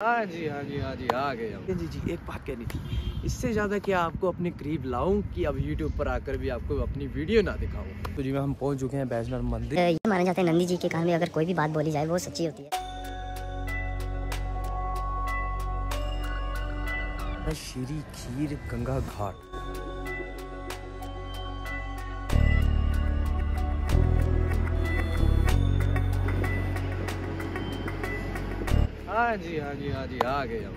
हाँ जी हाँ जी हाँ जी आ गए हम। जी जी एक बात कहनी थी। इससे ज़्यादा क्या आपको अपने करीब लाऊं कि अब यूट्यूब पर आकर भी आपको अपनी वीडियो ना दिखाऊँ? तो जी मैं हम पहुँच चुके हैं बैजनाथ मंदिर। ये माना जाता है नंदी जी के कान में अगर कोई भी बात बोली जाए वो सच्ची होती है। श्री खीर गंगा घाट। हाँ जी हाँ जी हाँ जी आ गए हम।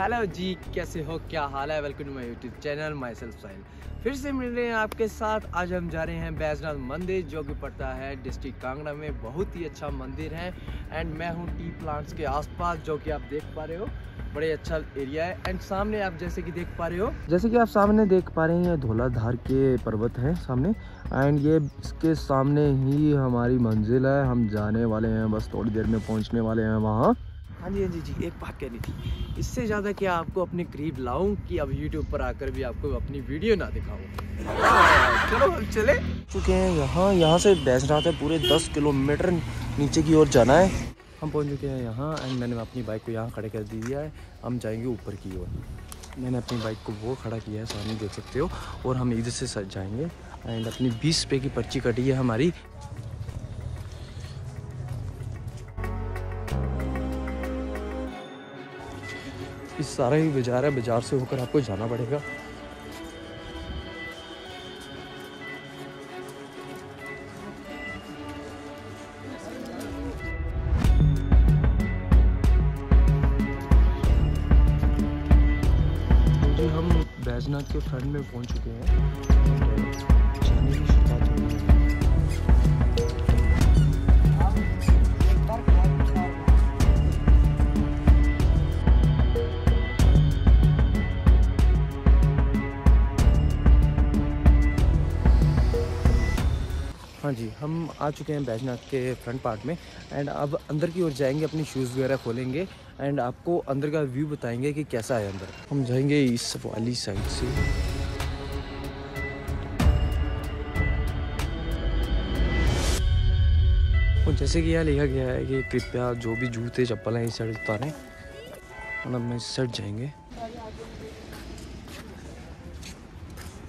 हेलो जी कैसे हो? क्या हाल है? Welcome to my YouTube channel myself साइल फिर से मिल रहे हैं आपके साथ। आज हम जा रहे हैं बैजनाथ मंदिर जो कि पड़ता है डिस्ट्रिक्ट कांगड़ा में। बहुत ही अच्छा मंदिर है। एंड मैं हूँ टी प्लांट्स के आसपास जो कि आप देख पा रहे हो। बड़े अच्छा एरिया है। एंड सामने आप जैसे कि देख पा रहे हो जैसे कि आप सामने देख पा रहे हैं ये धौलाधार के पर्वत हैं सामने। एंड ये इसके सामने ही हमारी मंजिल है। हम जाने वाले हैं बस थोड़ी देर में पहुँचने वाले हैं वहाँ। हाँ जी हाँ जी जी एक बात कहनी थी। इससे ज़्यादा क्या आपको अपने करीब लाऊं कि अब यूट्यूब पर आकर भी आपको अपनी वीडियो ना दिखाऊँ। चलो हम चले। चुके हैं यहाँ यहाँ से बैजनाथ है पूरे 10 किलोमीटर नीचे की ओर जाना है। हम पहुँच चुके हैं यहाँ एंड मैंने अपनी बाइक को यहाँ खड़े कर दी दिया है। हम जाएँगे ऊपर की ओर। मैंने अपनी बाइक को वो खड़ा किया है सामने देख सकते हो। और हम इधर से सज जाएँगे एंड अपनी बीस रुपये की पर्ची कटी है हमारी। इस सारा ही बाज़ार है, बाज़ार से होकर आपको जाना पड़ेगा। हम बैजनाथ के फ्रंट में पहुँच चुके हैं। हाँ जी, हम आ चुके हैं बैजनाथ के फ्रंट पार्ट में एंड अब अंदर की ओर जाएँगे, अपनी शूज़ वगैरह खोलेंगे एंड आपको अंदर का व्यू बताएँगे कि कैसा है अंदर। हम जाएँगे इस वाली साइड से। और जैसे कि यहाँ लिखा गया है कि कृपया जो भी जूते, चप्पल हैं, इस साइड उतारें। मतलब हम इस साइड जाएँगे।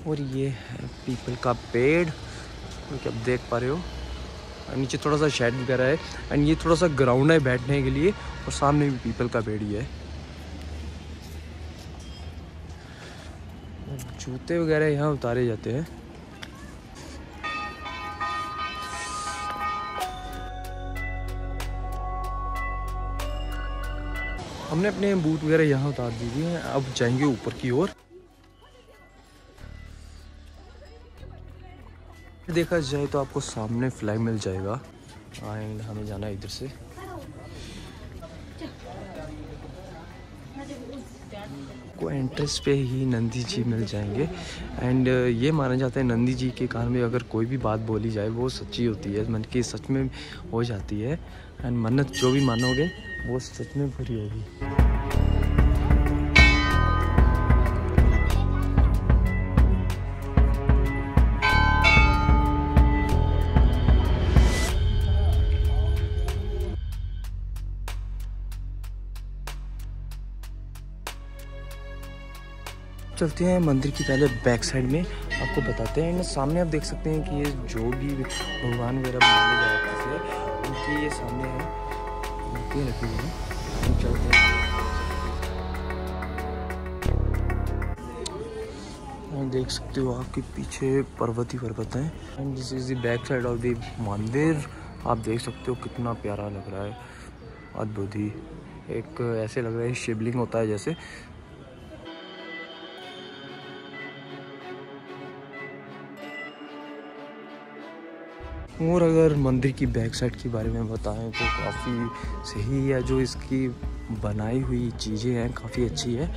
और ये है पीपल का पेड़। जो कि आप देख पा रहे हो? नीचे थोड़ा सा शेड वगैरह है एंड ये थोड़ा सा ग्राउंड है बैठने के लिए और सामने भी पीपल का पेड़ ही है। जूते वगैरह यहाँ उतारे जाते हैं। हमने अपने बूट वगैरह यहाँ उतार दिए हैं, अब जाएँगे ऊपर की ओर। देखा जाए तो आपको सामने फ्लैग मिल जाएगा। एंड हमें जाना है इधर से। को एंट्रेंस पे ही नंदी जी मिल जाएँगे। एंड ये माना जाता है नंदी जी के कान में अगर कोई भी बात बोली जाए, वो सच्ची होती है। मन की सच में हो जाती है। एंड मन्नत जो भी मानोगे, वो सच में पूरी होगी। चलते हैं मंदिर की पहले बैक साइड में। आपको बताते हैं सामने आप देख सकते हैं कि ये जो भी भगवान वगैरह माने जाते थे उनकी ये सामने है। मूर्तियाँ रखी हुई हैं चलते हैं। देख सकते हो, आपके पीछे पर्वत ही पर्वत हैं। And this is the back side of the mandir. आप देख सकते हो कितना प्यारा लग रहा है। अद्भुत ही। एक ऐसे लग रहा है, शिवलिंग होता है जैसे। और अगर मंदिर की बैक साइड के बारे में बताएँ तो काफ़ी सही है जो इसकी बनाई हुई चीज़ें हैं, काफ़ी अच्छी है।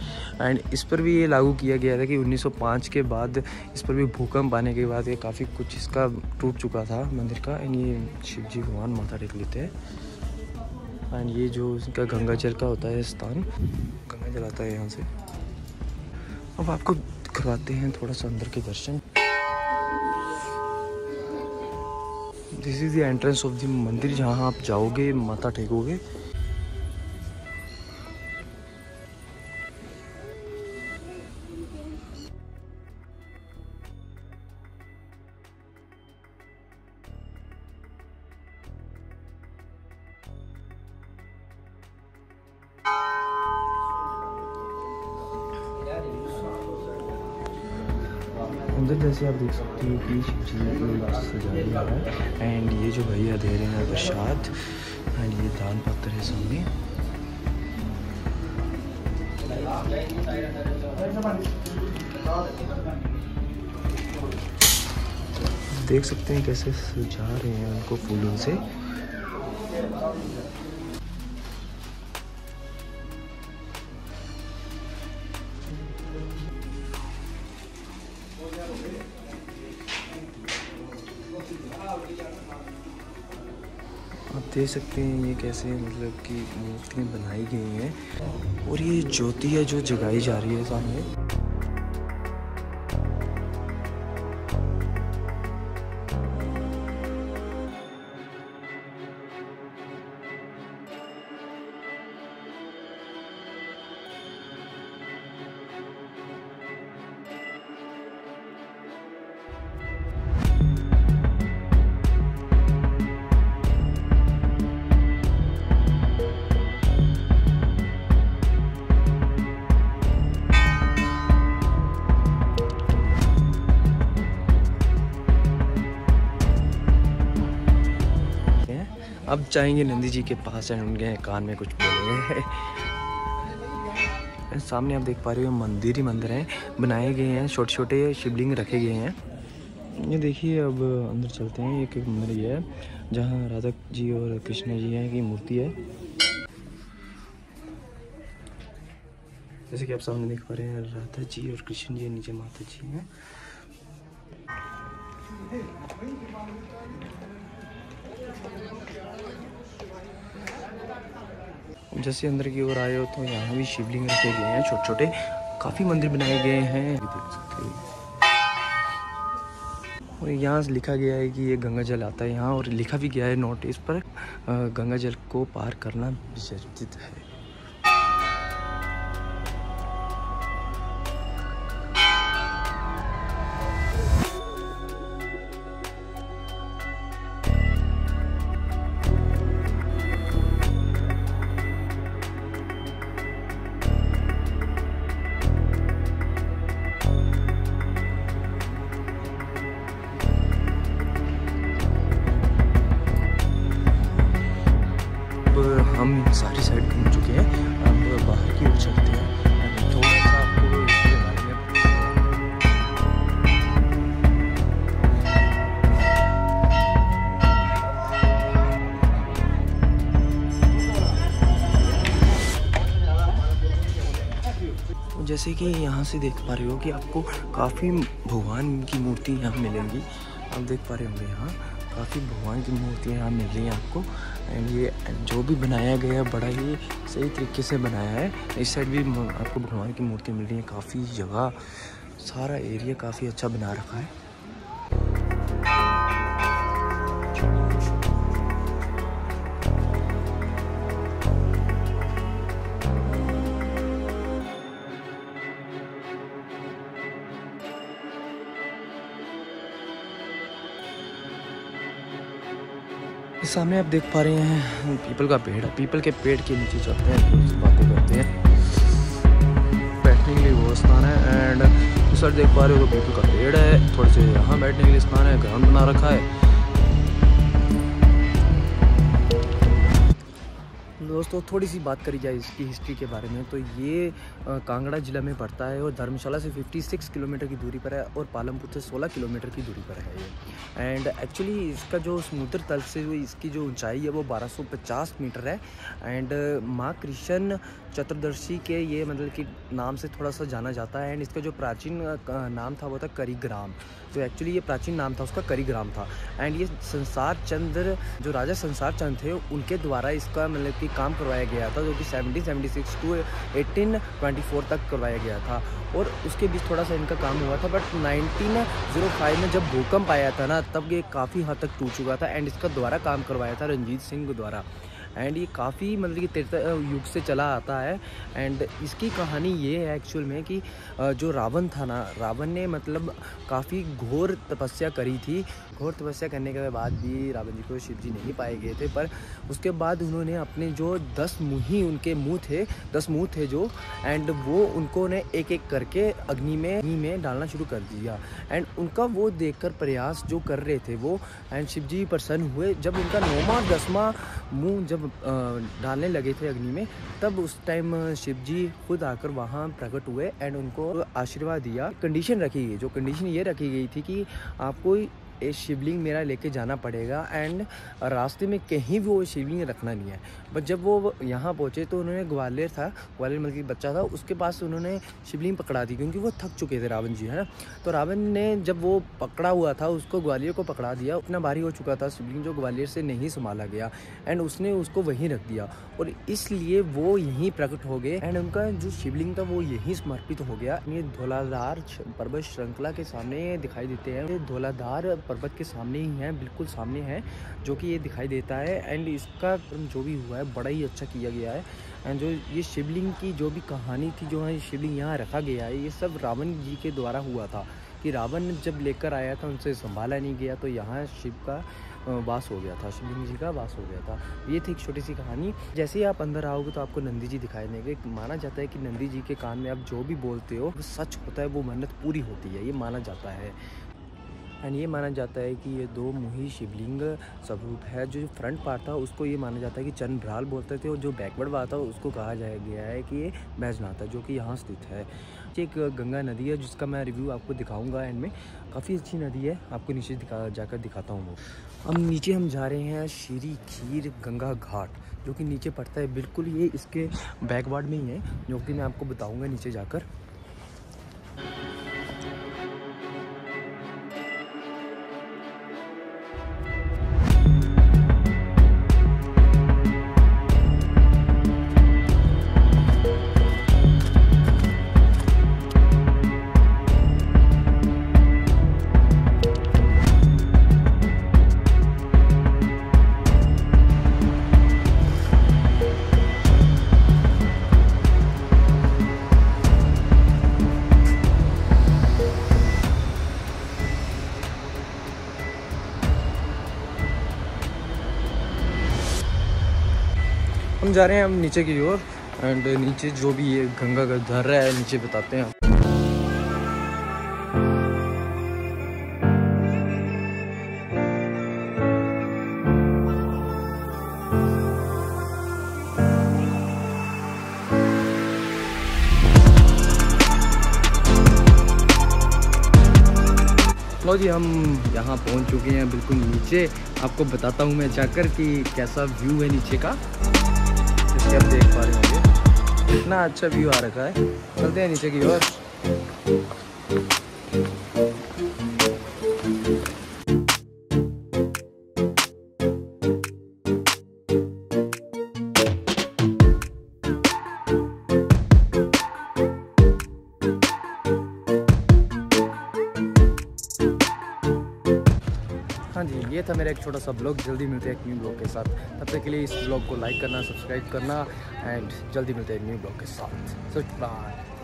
एंड इस पर भी ये लागू किया गया था कि 1905 के बाद इस पर भी भूकंप आने के बाद ये काफ़ी कुछ इसका टूट चुका था मंदिर का। एंड ये शिव जी भगवान माथा टेक लेते हैं। एंड ये जो इसका गंगा जल का होता है स्थान, गंगा जल आता है यहाँ से। अब आपको करवाते हैं थोड़ा सा अंदर के दर्शन। This is the entrance of the mandir जहाँ आप जाओगे माता टेकोगे। you अंदर जैसे आप देख सकते हो कि एंड ये जो भैया दे रहे हैं प्रसाद एंड ये दान पत्र है सामने। देख सकते हैं कैसे सजा रहे हैं उनको फूलों से। देख सकते हैं, ये कैसे मतलब कि मूर्तियाँ बनाई गई हैं। और ये ज्योति है जो जगाई जा रही है सामने। अब जाएँगे नंदी जी के पास एंड उनके कान में कुछ बोलेंगे सामने आप देख पा रहे हो, मंदिर ही मंदिर हैं, बनाए गए हैं छोटे छोटे शिवलिंग रखे गए हैं। ये देखिए, अब अंदर चलते हैं एक मंदिर है, जहाँ राधा जी और कृष्ण जी हैं की मूर्ति है। जैसे कि आप सामने देख पा रहे हैं, राधा जी और कृष्ण जी नीचे माता जी हैं। जैसे अंदर की ओर आए हो तो यहाँ भी शिवलिंग रखे गए हैं छोटे छोटे काफ़ी मंदिर बनाए गए हैं। और यहाँ से लिखा गया है कि ये गंगा जल आता है यहाँ और लिखा भी गया है नोटिस पर गंगा जल को पार करना विसर्जित है। जैसे कि यहाँ से देख पा रहे हो कि आपको काफ़ी भगवान की मूर्ति यहाँ मिलेंगी। आप देख पा रहे होंगे यहाँ, काफ़ी भगवान की मूर्ति यहाँ मिल रही है आपको। एंड ये जो भी बनाया गया है, बड़ा ही सही तरीके से बनाया है। इस साइड भी आपको भगवान की मूर्ति मिल रही है, काफ़ी जगह, सारा एरिया काफ़ी अच्छा बना रखा है। सामने आप देख पा रहे हैं, पीपल का पेड़ पीपल के पेड़ के नीचे चलते हैं बातें करते हैं। बैठने के लिए वो स्थान है एंड सर देख पा रहे हो तो पीपल का पेड़ है। थोड़े से यहाँ बैठने के लिए स्थान है ग्राउंड बना रखा है। दोस्तों थोड़ी सी बात करी जाए इसकी हिस्ट्री के बारे में तो ये कांगड़ा जिला में पड़ता है और धर्मशाला से 56 किलोमीटर की दूरी पर है और पालमपुर से 16 किलोमीटर की दूरी पर है ये। एंड एक्चुअली इसका जो समुद्र तल से इसकी जो ऊंचाई है वो 1250 मीटर है। एंड माँ कृष्ण चतुर्दशी के ये मतलब कि नाम से थोड़ा सा जाना जाता है एंड इसका जो प्राचीन नाम था वो था करीग्राम। तो एक्चुअली ये प्राचीन नाम था, उसका करीग्राम था। एंड ये संसार चंद्र, जो राजा संसार चंद थे, उनके द्वारा इसका मतलब कि काम करवाया गया था, जो कि 1776 टू 1824 तक करवाया गया था। और उसके बीच थोड़ा सा इनका काम हुआ था बट 1905 में जब भूकंप आया था ना, तब ये काफ़ी हद तक टूट चुका था एंड इसका द्वारा काम करवाया था रंजीत सिंह द्वारा। एंड ये काफ़ी मतलब कि त्रेता युग से चला आता है। एंड इसकी कहानी ये है एक्चुअल में कि जो रावण था ना, रावण ने मतलब काफ़ी घोर तपस्या करी थी। घोर तपस्या करने के बाद भी रावण जी को शिव जी नहीं पाए गए थे, पर उसके बाद उन्होंने अपने जो दस मुँह उनके मुँह थे, दस मुँह थे जो एंड वो उनको ने एक एक करके अग्नि में अग्नि में डालना शुरू कर दिया। एंड उनका वो देखकर प्रयास जो कर रहे थे वो एंड शिव जी प्रसन्न हुए। जब उनका नौवा, दसवा मुँह जब डालने लगे थे अग्नि में। तब उस टाइम शिव जी खुद आकर वहाँ प्रकट हुए एंड उनको आशीर्वाद दिया। कंडीशन रखी गई, जो कंडीशन ये रखी गई थी कि आपको एक शिवलिंग मेरा लेके जाना पड़ेगा एंड रास्ते में कहीं भी वो शिवलिंग रखना नहीं है। बट जब वो यहाँ पहुँचे तो उन्होंने ग्वालियर था, ग्वालियर मतलब बच्चा था, उसके पास उन्होंने शिवलिंग पकड़ा दी क्योंकि वो थक चुके थे रावण जी, है ना? तो रावण ने जब वो पकड़ा हुआ था, उसको ग्वालियर को पकड़ा दिया, उतना भारी हो चुका था शिवलिंग जो ग्वालियर से नहीं संभाला गया एंड उसने उसको वहीं रख दिया और इसलिए वो यहीं प्रकट हो गए एंड उनका जो शिवलिंग था वो यहीं समर्पित हो गया। ये धोलाधार पर्वत श्रृंखला के सामने दिखाई देते हैं। धौलाधार पर्वत के सामने ही है, बिल्कुल सामने है, जो कि ये दिखाई देता है। एंड इसका जो भी हुआ है, बड़ा ही अच्छा किया गया है। एंड जो ये शिवलिंग की जो भी कहानी थी, जो है शिवलिंग यहाँ रखा गया है, ये सब रावण जी के द्वारा हुआ था कि रावण जब लेकर आया था, उनसे संभाला नहीं गया तो यहाँ शिव का वास हो गया था, शिवलिंग जी का वास हो गया था। ये थी एक छोटी सी कहानी। जैसे ही आप अंदर आओगे तो आपको नंदी जी दिखाई देंगे। माना जाता है कि नंदी जी के कान में आप जो भी बोलते हो, वो सच होता है, वो मन्नत पूरी होती है, ये माना जाता है। एंड ये माना जाता है कि ये दो मुही शिवलिंग स्वरूप है, जो फ्रंट पार्ट था, उसको ये माना जाता है कि चंद्राल बोलते थे और जो बैकवर्ड पार्ट था, उसको कहा जाया गया है कि ये बैजनाथ है जो कि यहाँ स्थित है। ये एक गंगा नदी है, जिसका मैं रिव्यू आपको दिखाऊँगा एंड में। काफ़ी अच्छी नदी है, आपको नीचे दिखा, जाकर दिखाता हूँ अब नीचे हम जा रहे हैं श्री खीर गंगा घाट, जो कि नीचे पड़ता है। बिल्कुल ये इसके बैकवर्ड में ही है, जो कि मैं आपको बताऊँगा नीचे जाकर। हम जा रहे हैं हम नीचे की ओर एंड नीचे जो भी ये गंगा का धर है, नीचे बताते हैं। जी, हम यहाँ पहुँच चुके हैं बिल्कुल नीचे। आपको बताता हूँ मैं जाकर कि कैसा व्यू है नीचे का। जैसे आप देख पा रहे होंगे। कितना अच्छा व्यू आ रखा है। चलते हैं नीचे की ओर। था मेरा एक छोटा सा ब्लॉग, जल्दी मिलते हैं एक न्यू ब्लॉग के साथ। तब तक के लिए इस ब्लॉग को लाइक करना सब्सक्राइब करना एंड जल्दी मिलते हैं न्यू ब्लॉग के साथ। सच बाय